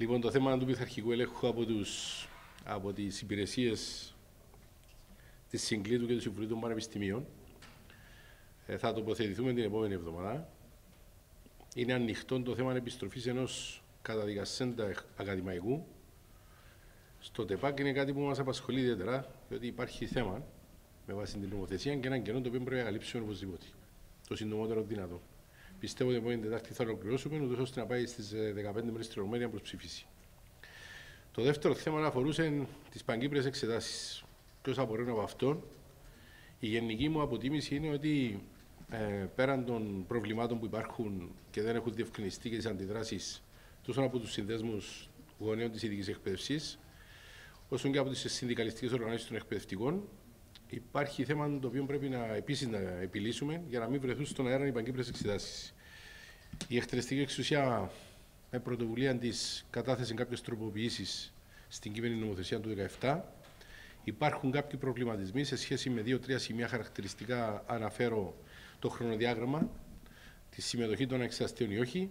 Λοιπόν, το θέμα του πειθαρχικού ελέγχου από, τους, από τις υπηρεσίες της Συγκλήτου και του Συμβουλίου των Πανεπιστημίων ε, θα τοποθετηθούμε την επόμενη εβδομάδα. Είναι ανοιχτό το θέμα επιστροφής ενός καταδικασέντα ακαδημαϊκού στο ΤΕΠΑΚ είναι κάτι που μας απασχολεί ιδιαίτερα, διότι υπάρχει θέμα με βάση την νομοθεσία και έναν κενό το οποίο πρέπει να καλύψουμε οπωσδήποτε. Το συντομότερο δυνατό. Πιστεύω ότι την επόμενη Τετάρτη θα ολοκληρώσουμε, ούτως ώστε να πάει στις 15 μέρες στην Ορμένια προ ψήφιση. Το δεύτερο θέμα αφορούσε τις παγκύπριες εξετάσεις. Ποιος απορρέει από αυτόν; Η γενική μου αποτίμηση είναι ότι ε, πέραν των προβλημάτων που υπάρχουν και δεν έχουν διευκρινιστεί και τις αντιδράσεις τόσο από τους συνδέσμους γονέων της ειδικής εκπαίδευσης, όσο και από τις συνδικαλιστικές οργανώσεις των εκπαιδευτικών, υπάρχει θέμα το οποίο πρέπει να, επίσης να επιλύσουμε για να μην βρεθούν στον αέρα οι παγκύπρες εξετάσεις. Η εκτελεστική εξουσία με πρωτοβουλία της κατάθεσε κάποιες τροποποιήσεις στην κείμενη νομοθεσία του 2017. Υπάρχουν κάποιοι προβληματισμοί σε σχέση με δύο-τρία σημεία χαρακτηριστικά. Αναφέρω το χρονοδιάγραμμα, τη συμμετοχή των εξεταστών ή όχι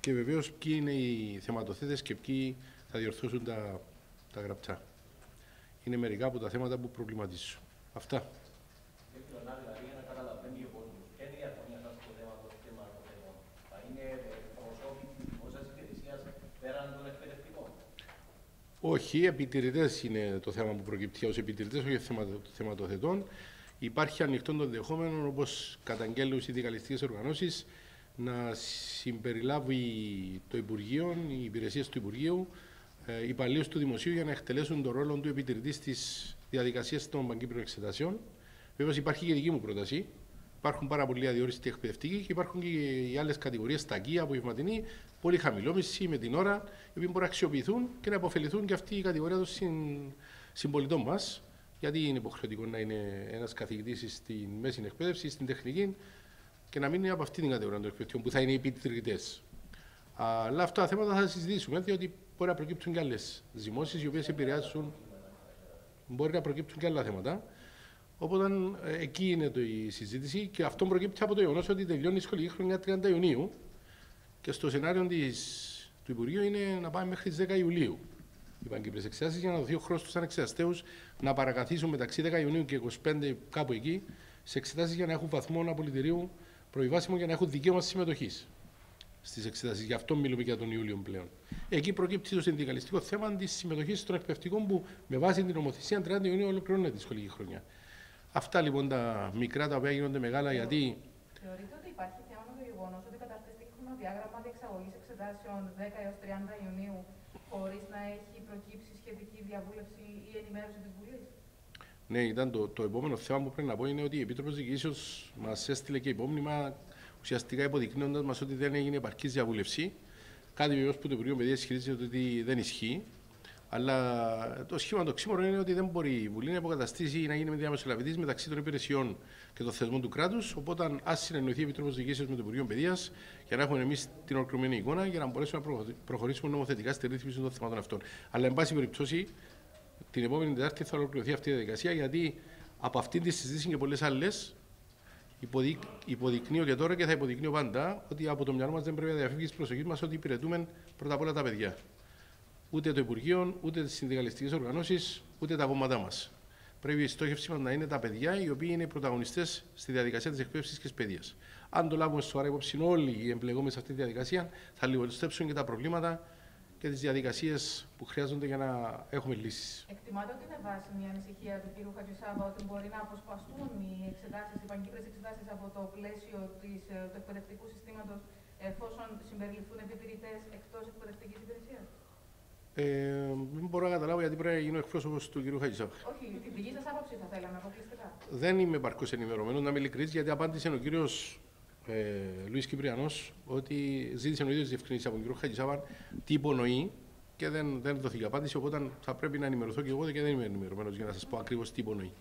και βεβαίως ποιοι είναι οι θεματοθέτες και ποιοι θα διορθώσουν τα, τα γραπτά. Είναι μερικά από τα θέματα που προβληματίζουν. Αυτά. Όχι, επιτηρητές είναι το θέμα που προκύπτει ως επιτηρητές, όχι θεματοθετών. Υπάρχει ανοιχτό το δεχόμενο, όπως καταγγέλνουν οι συνδικαλιστικές οργανώσεις, να συμπεριλάβει το Υπουργείο, οι υπηρεσίες του Υπουργείου, ε, υπαλλήλους του Δημοσίου για να εκτελέσουν τον ρόλο του επιτηρητή στις διαδικασίες των παγκύπριων εξετάσεων. Βέβαια, υπάρχει και δική μου πρόταση. Υπάρχουν πάρα πολλοί αδιόριστοι εκπαιδευτικοί και υπάρχουν και οι άλλες κατηγορίες, τα γκία, απογευματινή, πολύ χαμηλόμιση με την ώρα, οι οποίοι μπορούν να αξιοποιηθούν και να αποφεληθούν και αυτή η κατηγορία των συμπολιτών μας. Γιατί είναι υποχρεωτικό να είναι ένας καθηγητής στην μέση εκπαίδευσης, στην τεχνική και να μην είναι από αυτή την κατηγορία των εκπαιδευτικών που θα είναι οι επιτηρητέ. Αλλά αυτά τα θέματα θα συζητήσουμε, διότι μπορεί να προκύπτουν και άλλες ζυμώσεις οι οποίες επηρεάζουν. Μπορεί να προκύπτουν και άλλα θέματα. Οπότε ε, εκεί είναι το, η συζήτηση και αυτό προκύπτει από το γεγονός ότι τελειώνει η σχολική χρονιά 30 Ιουνίου και στο σενάριο της, του Υπουργείου είναι να πάμε μέχρι τις 10 Ιουλίου οι παγκύπριε εξετάσει για να δοθεί ο χρόνος στους ανεξεταστέου να παρακαθίσουν μεταξύ 10 Ιουνίου και 25 κάπου εκεί σε εξετάσεις για να έχουν βαθμό απολυτηρίου προβιβάσιμο για να έχουν δικαίωμα συμμετοχής στις εξετάσεις. Γι' αυτό μιλούμε για τον Ιούλιο πλέον. Εκεί προκύπτει το συνδικαλιστικό θέμα της συμμετοχής των εκπαιδευτικών που με βάση την νομοθεσία 30 Ιουνίου ολοκληρώνεται τη σχολική χρονιά. Αυτά λοιπόν τα μικρά τα οποία γίνονται μεγάλα γιατί. Θεωρείτε ότι υπάρχει θέμα με το γεγονός ότι καταρτιστεί χρονοδιάγραμμα διεξαγωγής εξετάσεων 10 έως 30 Ιουνίου χωρίς να έχει προκύψει σχετική διαβούλευση ή ενημέρωση της Βουλής; Ναι, ήταν το, το επόμενο θέμα που πρέπει να πω είναι ότι η Επίτροπος Διοικήσεω μας έστειλε και υπόμνημα ουσιαστικά υποδεικνύοντας μας ότι δεν έγινε επαρκής διαβούλευση. Κάτι βεβαίως που το Υπουργείο Παιδείας ισχυρίζεται ότι δεν ισχύει. Αλλά το σχήμα το ξύμορο είναι ότι δεν μπορεί η Βουλή να αποκαταστήσει ή να γίνει με διαμεσολαβητής μεταξύ των υπηρεσιών και των θεσμών του κράτους. Οπότε, ας συνεννοηθεί η Επιτροπή Διοικήσεω με το Υπουργείο Παιδείας για να έχουμε εμείς την ολοκληρωμένη εικόνα για να μπορέσουμε να προχωρήσουμε νομοθετικά στη ρύθμιση των θεμάτων αυτών. Αλλά, εν πάση περιπτώσει, την επόμενη Τετάρτη θα ολοκληρωθεί αυτή η διαδικασία γιατί από αυτή τη συζήτηση και πολλές άλλες υποδεικ, υποδεικνύω και τώρα και θα υποδεικνύω πάντα ότι από το μυαλό μας δεν πρέπει να διαφύγει τη προσοχή μας ότι υπηρετούμε πρώτα απ' όλα τα παιδιά. Ούτε το Υπουργείο, ούτε τις συνδικαλιστικές οργανώσεις, ούτε τα κόμματά μας. Πρέπει η στόχευση μας να είναι τα παιδιά οι οποίοι είναι οι πρωταγωνιστές στη διαδικασία της εκπαίδευσης και της παιδείας. Αν το λάβουμε σοβαρά υπόψη όλοι οι εμπλεγόμενοι σε αυτή τη διαδικασία, θα λιγοστέψουν και τα προβλήματα και τις διαδικασίες που χρειάζονται για να έχουμε λύσεις. Εκτιμάται ότι είναι βάσιμη η ανησυχία του κ. Χατζησάβα ότι μπορεί να αποσπαστούν οι εξετάσεις, οι παγκύπρε εξετάσεις από το πλαίσιο της, ε, του εκπαιδευτικού συστήματος εφόσον συμπεριληφθούν επιτηρητέ εκτός εκπαιδευτικής υπηρεσίας; Ε, δεν μπορώ να καταλάβω γιατί πρέπει να γίνω εκπρόσωπος του κ. Χατζησάβα. Όχι, την δική σας άποψη θα θέλαμε αποκλειστικά. Δεν είμαι παρκώ ενημερωμένος, να είμαι ειλικρινής, γιατί απάντησε ο κύριος ε, Λουίς Κυπριανός ότι ζήτησε ο ίδιος διευκρινήσεις από τον κύριο Χατζησάβαν τι υπονοεί και δεν, δεν δόθηκε απάντηση, οπότε θα πρέπει να ενημερωθώ και εγώ και δεν είμαι ενημερωμένος για να σας πω ακριβώς τι υπονοεί.